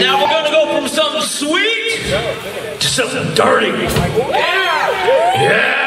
Now we're gonna go from something sweet to something dirty. Yeah! Yeah!